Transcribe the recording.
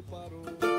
mundo parou.